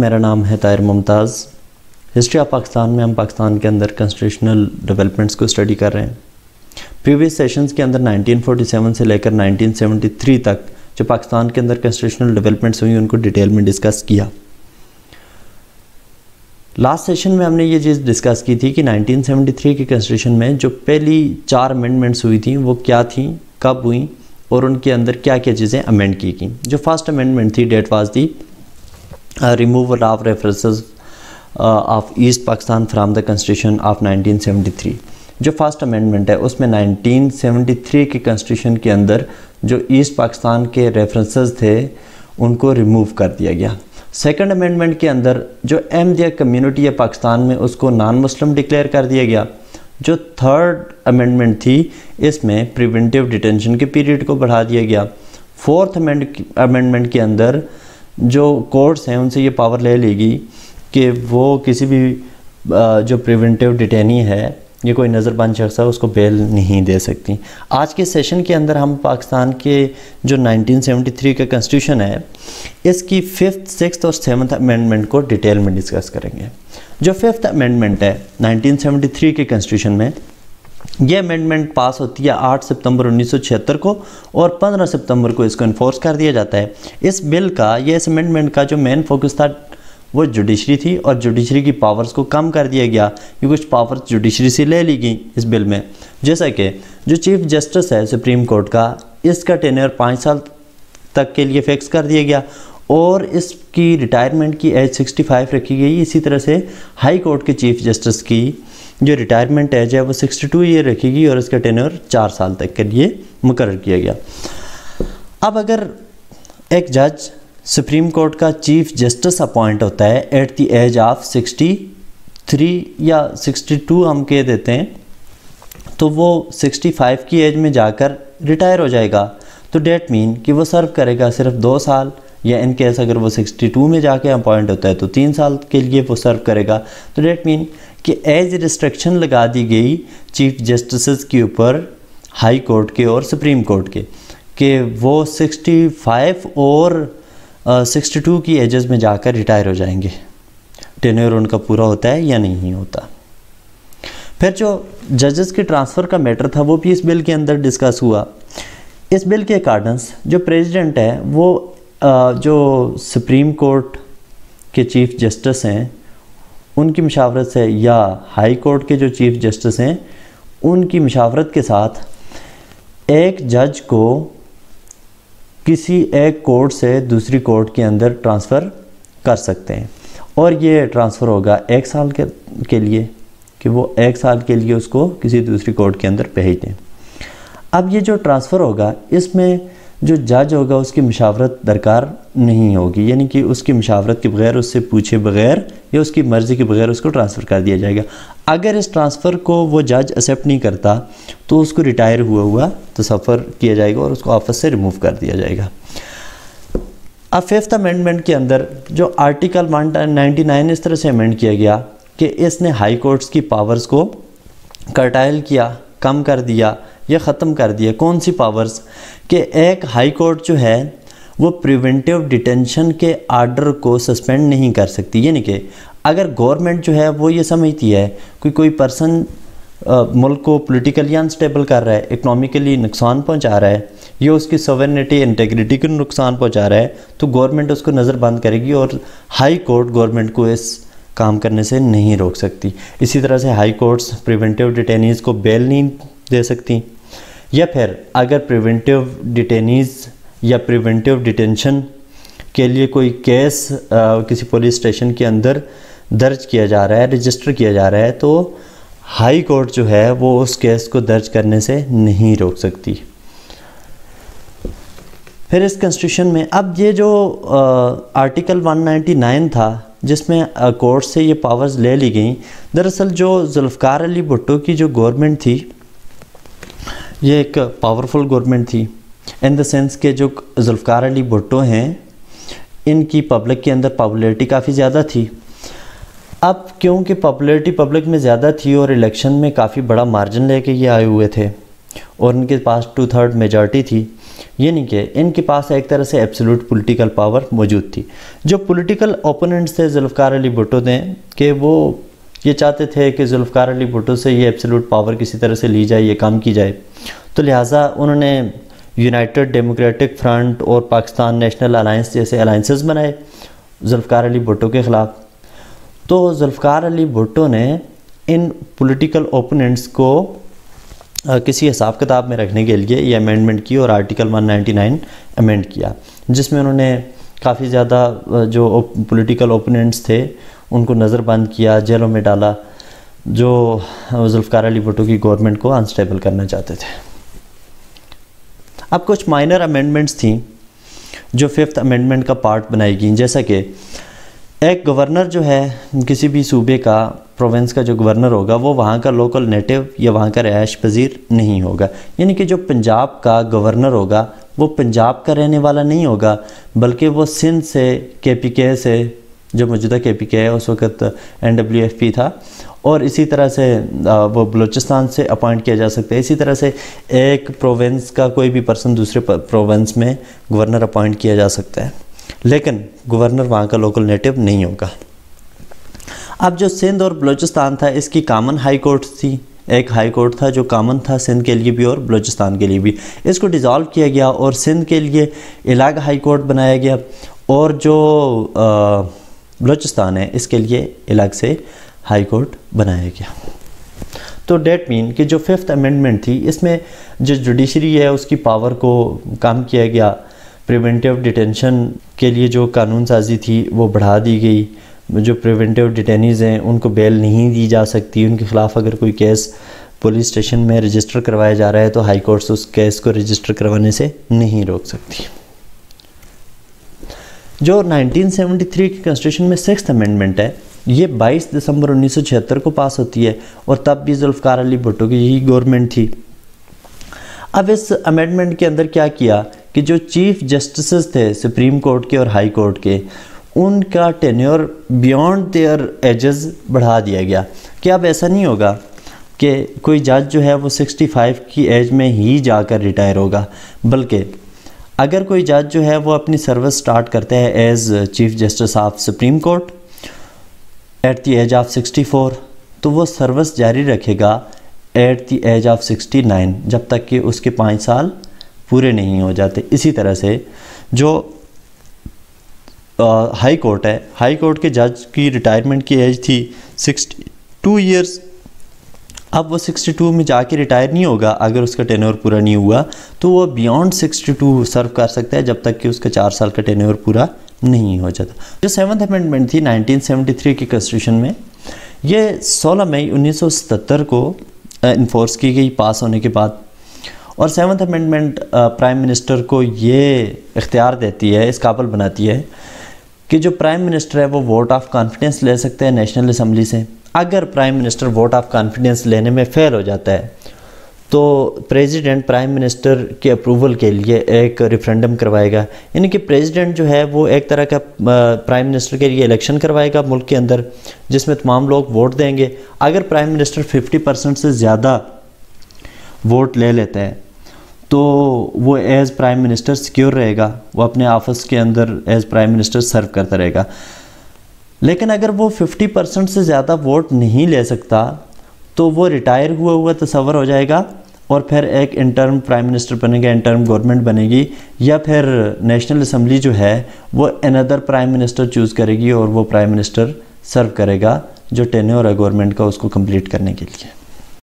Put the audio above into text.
मेरा नाम है तायर मुमताज़। हिस्ट्री ऑफ़ पाकिस्तान में हम पाकिस्तान के अंदर कंस्टिट्यूशनल डेवलपमेंट्स को स्टडी कर रहे हैं। प्रीवियस सेशंस के अंदर 1947 से लेकर 1973 तक जो पाकिस्तान के अंदर कॉन्स्टिट्यूशनल डेवलपमेंट्स हुई, उनको डिटेल में डिस्कस किया। लास्ट सेशन में हमने ये चीज़ डिस्कस की थी कि 1973 के कॉन्स्टिट्यूशन में जो पहली चार अमेंडमेंट्स हुई थी, वो क्या थी, कब हुई, और उनके अंदर क्या क्या चीज़ें अमेंड की गई। जो फ़र्स्ट अमेंडमेंट थी that was the removal of references of east Pakistan from the constitution of 1973 जो फ़र्स्ट अमेंडमेंट है, उसमें 1973 के कॉन्स्टिट्यूशन के अंदर जो ईस्ट पाकिस्तान के रेफरेंसेस थे, उनको रिमूव कर दिया गया। सेकंड अमेंडमेंट के अंदर जो अहमदिया कम्युनिटी है पाकिस्तान में, उसको नॉन मुस्लिम डिक्लेयर कर दिया गया। जो थर्ड अमेंडमेंट थी, इसमें प्रिवेंटिव डिटेंशन के पीरियड को बढ़ा दिया गया। फोर्थ अमेंडमेंट के अंदर जो कोर्ट्स हैं, उनसे ये पावर ले लेगी कि वो किसी भी जो प्रिवेंटिव डिटेनी है, ये कोई नज़रबंद शख्स है, उसको बेल नहीं दे सकती। आज के सेशन के अंदर हम पाकिस्तान के जो 1973 का कॉन्स्टिट्यूशन है, इसकी फिफ्थ सिक्स और सेवन्थ अमेंडमेंट को डिटेल में डिस्कस करेंगे। जो फिफ्थ अमेंडमेंट है 1973 के कॉन्स्टिट्यूशन में ये अमेंडमेंट पास होती है 8 सितंबर 1976 को और 15 सितंबर को इसको इन्फोर्स कर दिया जाता है। इस बिल का, ये इस अमेंडमेंट का जो मेन फोकस था, वो जुडिशरी थी और जुडिशरी की पावर्स को कम कर दिया गया कि कुछ पावर्स जुडिशरी से ले ली गई इस बिल में। जैसा कि जो चीफ जस्टिस है सुप्रीम कोर्ट का, इसका टेनर पाँच साल तक के लिए फिक्स कर दिया गया और इसकी रिटायरमेंट की एज 65 रखी गई। इसी तरह से हाई कोर्ट के चीफ जस्टिस की जो रिटायरमेंट एज है, वो 62 ईयर रखी गई और इसका टेन्योर चार साल तक के लिए मुकर किया गया। अब अगर एक जज सुप्रीम कोर्ट का चीफ जस्टिस अपॉइंट होता है एट द एज ऑफ़ 63 या 62 हम कह देते हैं तो वो 65 की एज में जाकर रिटायर हो जाएगा। तो डेट मीन कि वो सर्व करेगा सिर्फ़ दो साल, या इन केस अगर वो 62 में जाके अपॉइंट होता है तो तीन साल के लिए वो सर्व करेगा। तो डेट मीन कि एज रिस्ट्रिक्शन लगा दी गई चीफ जस्टिस के ऊपर हाई कोर्ट के और सुप्रीम कोर्ट के कि वो 65 और सिक्सटी टू की एजेस में जाकर रिटायर हो जाएँगे। टेन्योर उनका पूरा होता है या नहीं होता? फिर जो जजेस के ट्रांसफ़र का मैटर था वो भी इस बिल के अंदर डिस्कस हुआ। इस बिल के अकॉर्डेंस जो प्रेसिडेंट है वो uh, जो सुप्रीम कोर्ट के चीफ जस्टिस हैं उनकी मशावरत से या हाई कोर्ट के जो चीफ जस्टिस हैं, उनकी मशावरत के साथ एक जज को किसी एक कोर्ट से दूसरी कोर्ट के अंदर ट्रांसफ़र कर सकते हैं। और ये ट्रांसफ़र होगा एक साल के के लिए कि वो एक साल के लिए उसको किसी दूसरी कोर्ट के अंदर भेज दें। अब ये जो ट्रांसफ़र होगा, इसमें जो जज होगा उसकी मशावरत दरकार नहीं होगी, यानी कि उसकी मशावरत के बगैर उससे पूछे बगैर या उसकी मर्ज़ी के बगैर उसको ट्रांसफ़र कर दिया जाएगा। अगर इस ट्रांसफ़र को वो जज एक्सेप्ट नहीं करता तो उसको रिटायर हुआ हुआ तो सफ़र किया जाएगा और उसको ऑफ़िस से रिमूव कर दिया जाएगा। अब फिफ्थ अमेंडमेंट के अंदर जो आर्टिकल 199 इस तरह से अमेंड किया गया कि इसने हाई कोर्ट्स की पावर्स को कर्टाइल किया, कम कर दिया या ख़त्म कर दिया। कौन सी पावर्स कि एक हाई कोर्ट जो है, वो प्रिवेंटिव डिटेंशन के आर्डर को सस्पेंड नहीं कर सकती। यानी कि अगर गवर्नमेंट जो है, वो ये समझती है कि कोई पर्सन मुल्क को पोलिटिकली अनस्टेबल कर रहा है इकनॉमिकली नुकसान पहुँचा रहा है, या उसकी सोवरनिटी इंटेग्रिटी को नुकसान पहुँचा रहा है तो गवर्नमेंट उसको नज़र बंद करेगी और हाई कोर्ट गवर्नमेंट को इस काम करने से नहीं रोक सकती। इसी तरह से हाई कोर्ट्स प्रिवेंटिव डिटेनीज़ को बेल नहीं दे सकती। या फिर अगर प्रिवेंटिव डिटेनीज़ या प्रिवेंटिव डिटेंशन के लिए कोई केस आ, किसी पुलिस स्टेशन के अंदर दर्ज किया जा रहा है रजिस्टर किया जा रहा है तो हाई कोर्ट जो है वो उस केस को दर्ज करने से नहीं रोक सकती। फिर इस कॉन्स्टिट्यूशन में अब ये जो आ, आर्टिकल 199 था जिसमें कोर्ट से ये पावर्स ले ली गई दरअसल जो जुल्फ़ार अली भुट्टो की जो गवर्नमेंट थी ये एक पावरफुल गवर्नमेंट थी इन द सेंस के जो जुल्फ़ार अली भुट्टो हैं, इनकी पब्लिक के अंदर पॉपुलैरिटी काफ़ी ज़्यादा थी। अब क्योंकि पॉपुलैरिटी पब्लिक में ज़्यादा थी और इलेक्शन में काफ़ी बड़ा मार्जिन लेके ये आए हुए थे, और इनके पास टू थर्ड मेजॉरिटी थी यानी कि इनके पास एक तरह से एब्सोल्यूट पॉलिटिकल पावर मौजूद थी। जो पॉलिटिकल ओपोनेंट्स थे जुल्फ़ार अली भुट्टो ने, कि वो ये चाहते थे कि जुल्फ़ार अली भुट्टो से ये एब्सोल्यूट पावर किसी तरह से ली जाए, ये काम की जाए। तो लिहाजा उन्होंने यूनाइटेड डेमोक्रेटिक फ्रंट और पाकिस्तान नेशनल अलाइंस जैसे अलाइंसेस बनाए जुल्फ़ार अली भुट्टो के ख़िलाफ़। तो जुल्फ़ार अली भुट्टो ने इन पॉलिटिकल ओपोनेंट्स को किसी हिसाब किताब में रखने के लिए ये अमेंडमेंट की और आर्टिकल 199 अमेंड किया, जिसमें उन्होंने काफ़ी ज़्यादा जो पॉलिटिकल ओपोनेंट्स थे उनको नज़रबंद किया, जेलों में डाला, जो जुल्फ़ार अली भुट्टो की गवर्नमेंट को अनस्टेबल करना चाहते थे। अब कुछ माइनर अमेंडमेंट्स थी, जो फिफ्थ अमेंडमेंट का पार्ट बनाई गई जैसा कि एक गवर्नर जो है, किसी भी सूबे का प्रोविंस का जो गवर्नर होगा, वो वहाँ का लोकल नेटिव या वहाँ का रहायश पजीर नहीं होगा। यानी कि जो पंजाब का गवर्नर होगा, वो पंजाब का रहने वाला नहीं होगा, बल्कि वो सिंध से के पी के से जो मौजूदा के पी के है, उस वक्त एन डब्ल्यू एफ़ पी था। और इसी तरह से वो बलूचिस्तान से अपॉइंट किया जा सकता है। इसी तरह से एक प्रोविंस का कोई भी पर्सन दूसरे प्रोविंस में गवर्नर अपॉइंट किया जा सकता है। लेकिन गवर्नर वहाँ का लोकल नेटिव नहीं होगा। अब जो सिंध और बलूचिस्तान था, इसकी कामन हाई कोर्ट थी। एक हाई कोर्ट था जो कामन था सिंध के लिए भी और बलूचिस्तान के लिए भी। इसको डिज़ोल्व किया गया और सिंध के लिए अलग हाई कोर्ट बनाया गया। और जो बलूचिस्तान है, इसके लिए अलग से हाई कोर्ट बनाया गया। तो डेट मीन कि जो फिफ्थ अमेंडमेंट थी, इसमें जो जुडिशरी है, उसकी पावर को कम किया गया। प्रिवेंटिव डिटेंशन के लिए जो कानून साजी थी, वो बढ़ा दी गई। जो प्रिवेंटिव डिटेनीज़ हैं, उनको बेल नहीं दी जा सकती। उनके ख़िलाफ़ अगर कोई केस पुलिस स्टेशन में रजिस्टर करवाया जा रहा है तो हाई कोर्ट्स उस केस को रजिस्टर करवाने से नहीं रोक सकती। जो 1973 की कॉन्स्टिट्यूशन में सिक्स अमेंडमेंट है, ये 22 दिसंबर 1976 को पास होती है और तब भी जुल्फ़ार अली भुट्टो की ही गवर्नमेंट थी। अब इस अमेंडमेंट के अंदर क्या किया कि जो चीफ जस्टिस थे सुप्रीम कोर्ट के और हाई कोर्ट के, उनका टेन्योर बियॉन्ड देयर एजेस बढ़ा दिया गया। कि अब ऐसा नहीं होगा कि कोई जज जो है वो 65 की एज में ही जाकर रिटायर होगा, बल्कि अगर कोई जज जो है वो अपनी सर्विस स्टार्ट करते हैं as chief justice of supreme court at the age of 64 तो वो सर्विस जारी रखेगा एट द एज ऑफ़ 69 जब तक कि उसके पाँच साल पूरे नहीं हो जाते। इसी तरह से जो आ, हाई कोर्ट है हाई कोर्ट के जज की रिटायरमेंट की एज थी सिक्सटी टू ईयर्स अब वो 62 में जाके रिटायर नहीं होगा, अगर उसका टेन्योर पूरा नहीं हुआ तो वो बियॉन्ड 62 सर्व कर सकता है, जब तक कि उसका चार साल का टेन्योर पूरा नहीं हो जाता। जो सेवन्थ अमेंडमेंट थी 1973 की कॉन्स्टिट्यूशन में, ये 16 मई 1977 को इन्फोर्स की गई पास होने के बाद। और सेवन्थ अमेंडमेंट प्राइम मिनिस्टर को ये इख्तियार देती है, इस काबल बनाती है, कि जो प्राइम मिनिस्टर है, वो वोट ऑफ़ कॉन्फिडेंस ले सकते हैं नेशनल असम्बली से। अगर prime minister vote of confidence लेने में फेल हो जाता है तो प्रेसिडेंट प्राइम मिनिस्टर के अप्रूवल के लिए एक रेफरेंडम करवाएगा। यानी कि प्रेसिडेंट जो है, वो एक तरह का प्राइम मिनिस्टर के लिए इलेक्शन करवाएगा मुल्क के अंदर, जिसमें तमाम लोग वोट देंगे। अगर प्राइम मिनिस्टर 50 परसेंट से ज़्यादा वोट ले लेते हैं तो वो एज़ प्राइम मिनिस्टर सिक्योर रहेगा। वो अपने ऑफ़िस के अंदर एज़ प्राइम मिनिस्टर सर्व करता रहेगा। लेकिन अगर वो 50 परसेंट से ज़्यादा वोट नहीं ले सकता तो वो रिटायर हुआ हुआ तस्वर हो जाएगा और फिर एक इंटर्म प्राइम मिनिस्टर बनेगा इंटर्म गवर्नमेंट बनेगी, या फिर नेशनल असम्बली जो है, वो अनदर प्राइम मिनिस्टर चूज़ करेगी और वो प्राइम मिनिस्टर सर्व करेगा जो टेन्योर है गवर्नमेंट का उसको कंप्लीट करने के लिए।